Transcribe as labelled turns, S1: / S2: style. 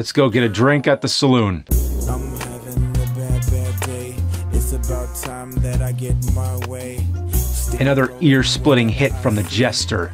S1: Let's go get a drink at the saloon.
S2: Bad, bad
S1: Another ear splitting hit from the jester.